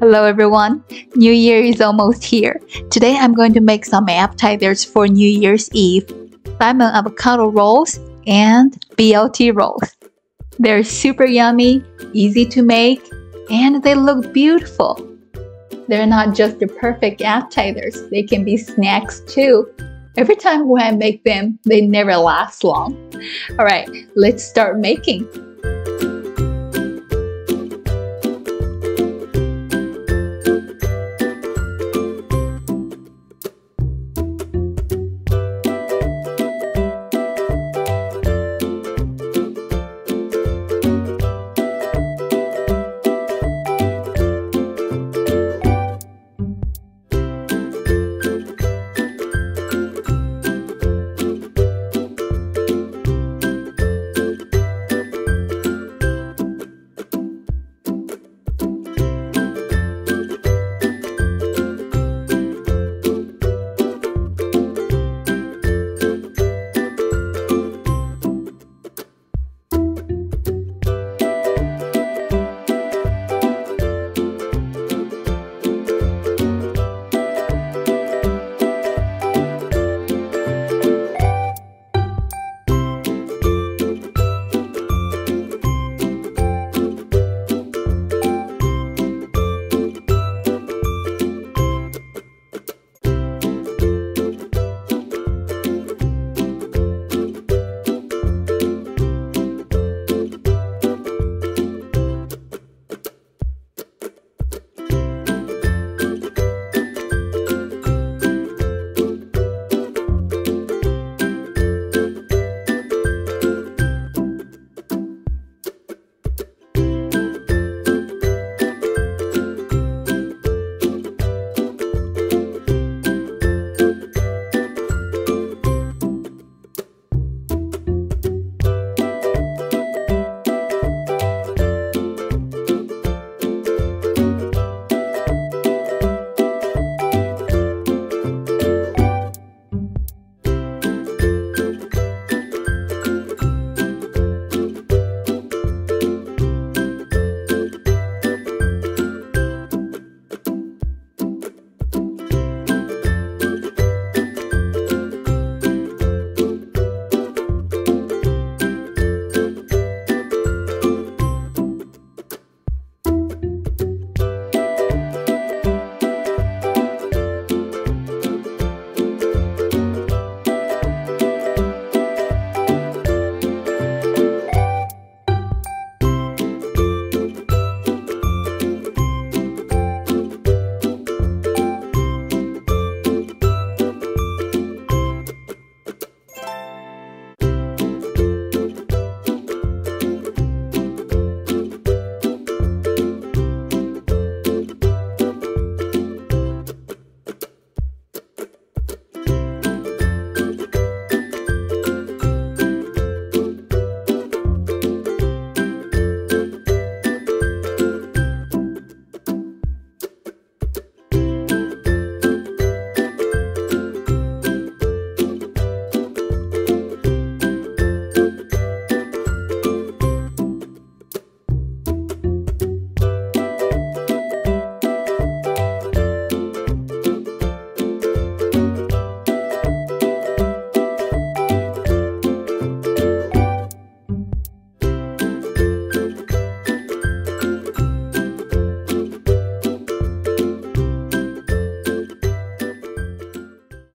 Hello everyone, New Year is almost here. Today I'm going to make some appetizers for New Year's Eve. Salmon avocado rolls and BLT rolls. They're super yummy, easy to make, and they look beautiful. They're not just the perfect appetizers, they can be snacks too. Every time when I make them, they never last long. Alright, let's start making.